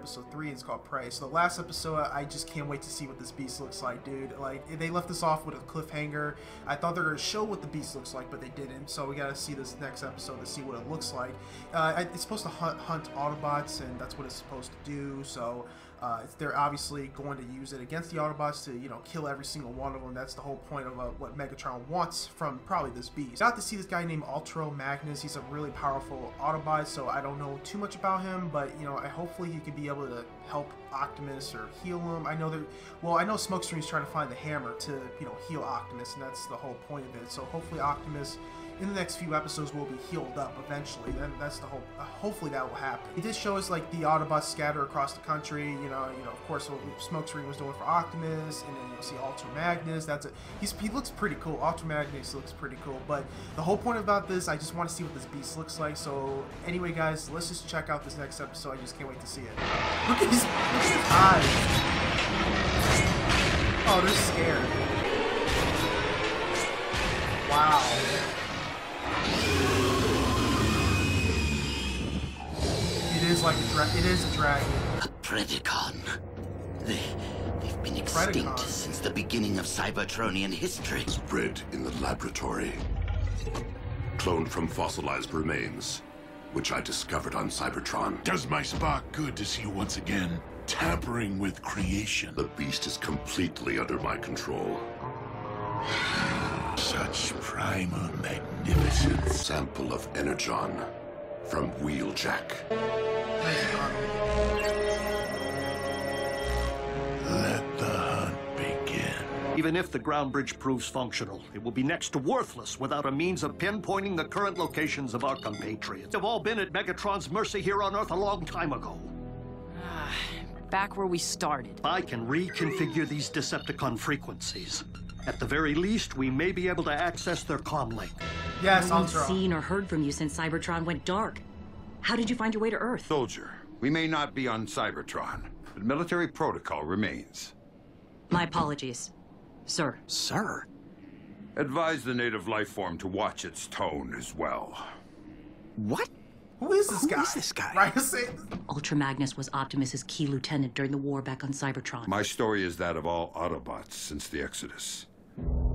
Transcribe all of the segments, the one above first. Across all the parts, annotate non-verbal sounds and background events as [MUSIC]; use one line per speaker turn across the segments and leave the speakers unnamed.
episode three. It's called Prey. So the last episode, I just can't wait to see what this beast looks like, dude. Like they left us off with a cliffhanger. I thought they were gonna show what the beast looks like, but they didn't. So we gotta see this next episode to see what it looks like. Uh, it's supposed to hunt, hunt Autobots, and that's what it's supposed to do. So uh, they're obviously going to use it against the Autobots to, you know, kill every single one of them. That's the whole point of uh, what Megatron wants from probably this beast. Got to see this guy named Ultra Magnus. He's a really powerful Autobot, so I don't know too much about him, but, you know, I hopefully he could be able to help Optimus or heal him. I know that, well, I know Smokescreen's trying to find the hammer to, you know, heal Optimus, and that's the whole point of it. So hopefully Optimus in the next few episodes will be healed up eventually. Then that's the hope. Uh, hopefully that will happen. He did show us like the Autobots scatter across the country. You know, you know, of course, what Smokescreen was doing for Optimus, and then you'll see Ultra Magnus. That's it. He's he looks pretty cool. Ultra Magnus looks pretty cool. But the whole point about this, I just want to see what this beast looks like. So anyway, guys, let's just check out this next episode. I just can't wait to see it. Look at his, look at his eyes. Oh, they're scared. Wow. Is like a dra it is a dragon.
A Predacon. They, they've been extinct
Predacon.
since the beginning of Cybertronian history.
Bred in the laboratory. Cloned from fossilized remains, which I discovered on Cybertron.
Does my spark good to see you once again, tampering with creation.
The beast is completely under my control.
Such primal magnificence.
Sample of Energon from Wheeljack.
Let the hunt begin.
Even if the ground bridge proves functional, it will be next to worthless without a means of pinpointing the current locations of our compatriots. They've all been at Megatron's mercy here on Earth a long time ago.
Ah, back where we started.
I can reconfigure these Decepticon frequencies. At the very least, we may be able to access their comm link.
Yes,
No one's
Ultra.
seen or heard from you since Cybertron went dark. How did you find your way to Earth?
Soldier, we may not be on Cybertron, but military protocol remains.
My apologies. Sir.
Sir? Advise the native life form to watch its tone as well.
What?
Who is this
Who
guy?
is this guy?
Right? Say,
Ultra Magnus was Optimus's key lieutenant during the war back on Cybertron.
My story is that of all Autobots since the Exodus.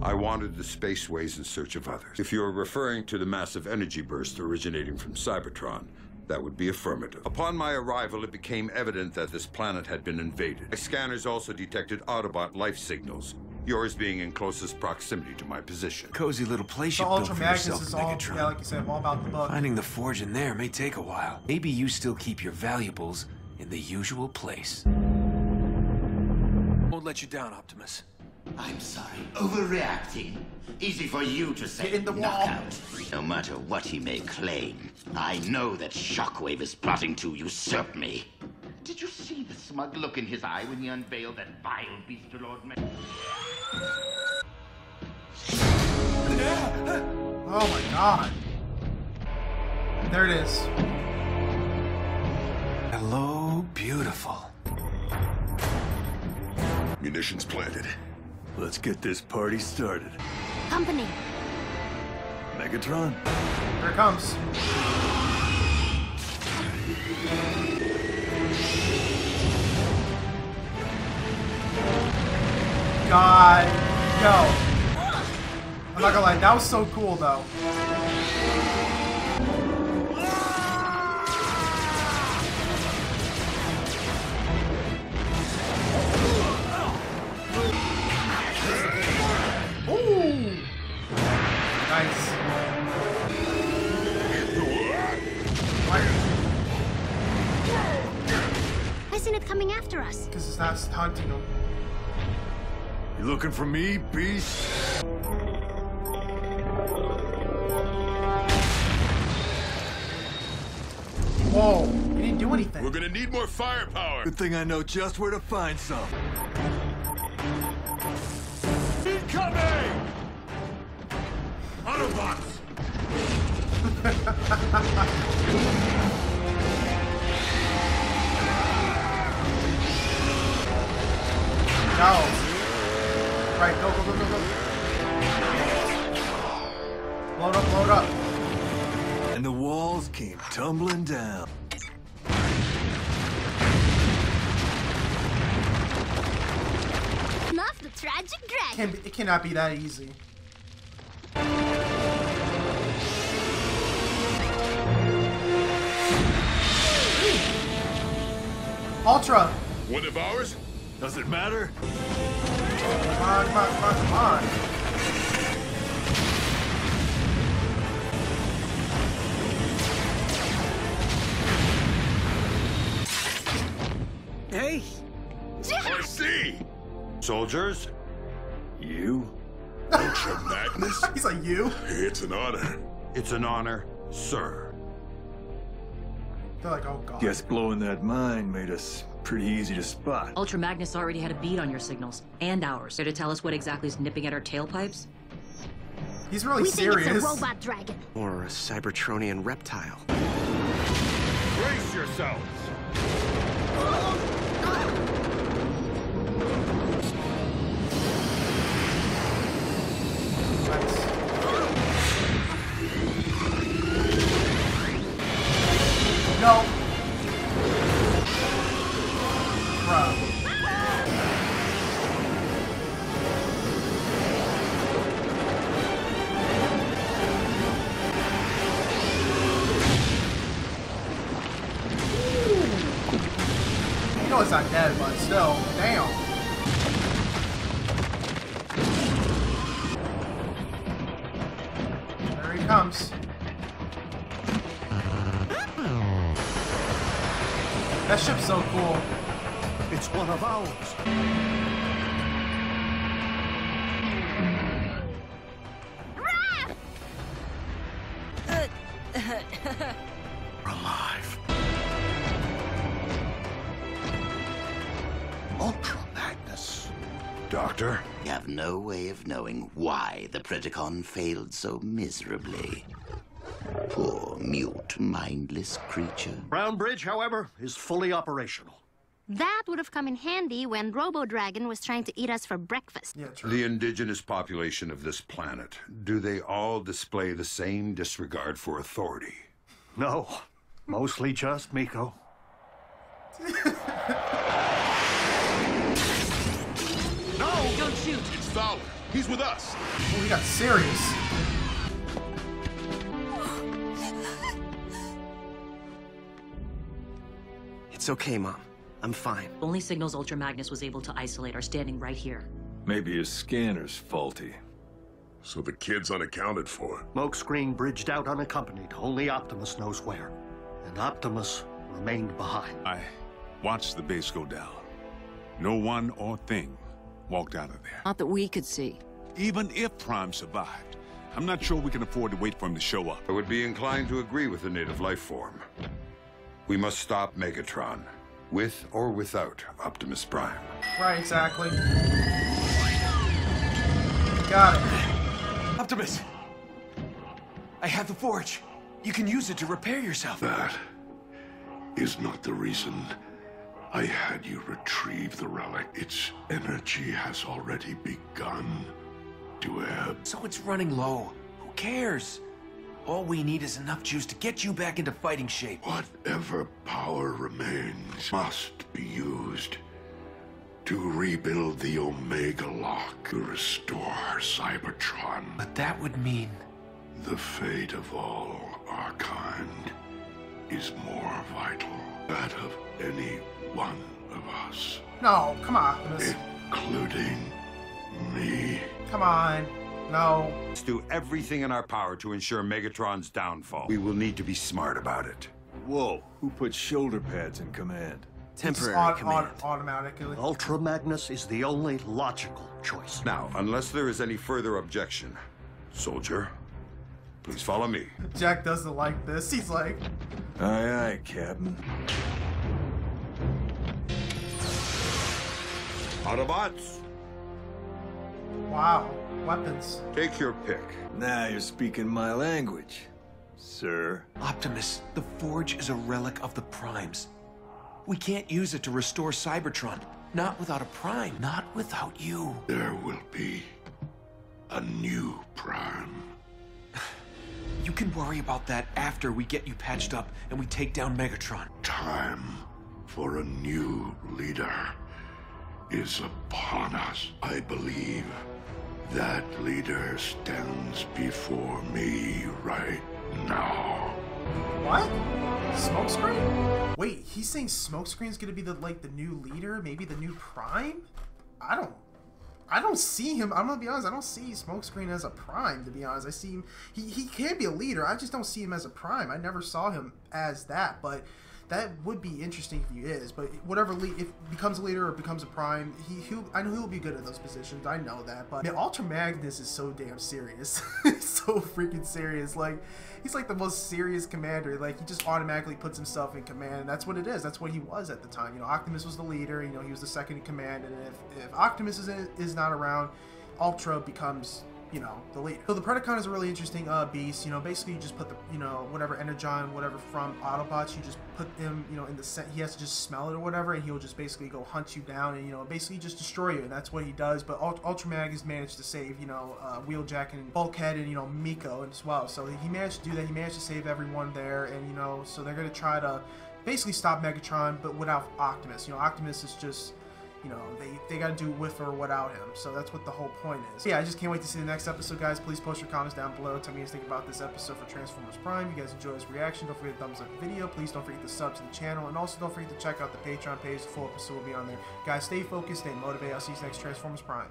I wandered the spaceways in search of others. If you're referring to the massive energy burst originating from Cybertron, that would be affirmative. Upon my arrival, it became evident that this planet had been invaded. My scanners also detected Autobot life signals, yours being in closest proximity to my position.
Cozy little place
so
you built
Ultra
for
Magnus
yourself,
is all,
Megatron.
yeah, like you said, all about the book.
Finding the forge in there may take a while. Maybe you still keep your valuables in the usual place. Won't let you down, Optimus.
I'm sorry, overreacting. Easy for you to say
Get in the wall.
knockout. No matter what he may claim, I know that Shockwave is plotting to usurp me. Did you see the smug look in his eye when he unveiled that vile beast to Lord Ma-
Oh my god. There it is.
Hello, beautiful.
Munitions planted.
Let's get this party started.
Company.
Megatron?
Here it comes. God, no. I'm not gonna lie, that was so cool though. Because it's not taunting him.
You looking for me, beast?
Whoa, he didn't do anything.
We're gonna need more firepower. Good thing I know just where to find some. Incoming! Autobots! [LAUGHS]
No. Alright, go, go, go, go, go. Load up, load up.
And the walls came tumbling down.
Enough the tragic dragon. It cannot be that easy. Ultra.
One of ours? Does it matter?
Come on, come on, come on, come on.
Hey!
I see!
Soldiers?
You? Ultra [LAUGHS] Magnus?
He's like, you?
It's an honor.
It's an honor, sir.
They're like, oh god.
Guess blowing that mine made us pretty easy to spot.
Ultra Magnus already had a bead on your signals, and ours. There to tell us what exactly is nipping at our tailpipes?
He's really
we
serious.
think it's a robot dragon.
Or a Cybertronian reptile.
Brace yourselves!
Not dead, still, damn. There he comes. That ship's so cool.
It's one of ours.
We're alive.
Ultra Magnus.
Doctor?
We have no way of knowing why the Predacon failed so miserably. Poor, mute, mindless creature.
Ground Bridge, however, is fully operational.
That would have come in handy when Robo Dragon was trying to eat us for breakfast.
Yeah, true.
The indigenous population of this planet, do they all display the same disregard for authority?
No, mostly just Miko. [LAUGHS]
shoot.
It's Fowler. He's with us.
Oh, he got serious.
It's okay, Mom. I'm fine.
Only signals Ultra Magnus was able to isolate are standing right here.
Maybe his scanner's faulty.
So the kid's unaccounted for.
Smokescreen bridged out unaccompanied. Only Optimus knows where. And Optimus remained behind.
I watched the base go down. No one or thing walked out of there.
Not that we could see.
Even if Prime survived, I'm not sure we can afford to wait for him to show up.
I would be inclined to agree with the native life form. We must stop Megatron, with or without Optimus Prime.
Right, exactly. Got it.
Optimus! I have the forge. You can use it to repair yourself.
That is not the reason I had you retrieve the relic. Its energy has already begun to ebb.
So it's running low. Who cares? All we need is enough juice to get you back into fighting shape.
Whatever power remains must be used to rebuild the Omega Lock to restore Cybertron.
But that would mean
The fate of all our kind is more vital. That of any one of us,
No, come on, Optimus.
including me.
Come on. No.
Let's do everything in our power to ensure Megatron's downfall. We will need to be smart about it.
Whoa, who put shoulder pads in command?
Temporary
Just
command.
au- automatically.
Ultra Magnus is the only logical choice.
Now, unless there is any further objection, soldier, please follow me.
Jack doesn't like this. He's like,
Aye, aye, Captain.
Autobots,
wow, weapons.
take your pick.
Now you're speaking my language, sir.
Optimus, the forge is a relic of the Primes. We can't use it to restore Cybertron. Not without a Prime. Not without you.
There will be a new Prime. [SIGHS]
You can worry about that after we get you patched up and we take down Megatron.
Time for a new leader is upon us. I believe That leader stands before me right now.
What? Smokescreen? Wait, he's saying Smokescreen's gonna be the like the new leader, maybe the new Prime? I don't I don't see him. I'm gonna be honest. I don't see Smokescreen as a prime. To be honest, I see him. He he can be a leader. I just don't see him as a prime. I never saw him as that. But that would be interesting if he is. But whatever, if becomes a leader or becomes a prime, he he I know he'll be good at those positions. I know that. But man, Ultra Magnus is so damn serious. [LAUGHS] so freaking serious. Like he's like the most serious commander. Like he just automatically puts himself in command. And that's what it is. That's what he was at the time. You know, Optimus was the leader. You know, he was the second in command. And if if Optimus is is not around, Ultra becomes you know, the leader. So the Predacon is a really interesting uh, beast. You know, basically you just put the, you know, whatever Energon, whatever from Autobots, you just put him, you know, in the set. He has to just smell it or whatever, and he'll just basically go hunt you down and, you know, basically just destroy you. And that's what he does. But Ult- Ultra Magnus managed to save, you know, uh, Wheeljack and Bulkhead and, you know, Miko as well. So he managed to do that. He managed to save everyone there. And, you know, so they're going to try to basically stop Megatron, but without Optimus. You know, Optimus is just you know, they, they got to do with or without him. So that's what the whole point is. Yeah, I just can't wait to see the next episode, guys. Please post your comments down below. Tell me what you think about this episode for Transformers Prime. You guys enjoy this reaction, don't forget to thumbs up the video. Please don't forget to sub to the channel. And also don't forget to check out the Patreon page. The full episode will be on there. Guys, stay focused, stay motivated. I'll see you next Transformers Prime.